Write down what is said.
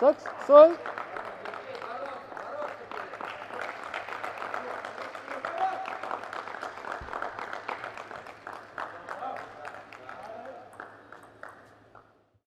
Saks, sol.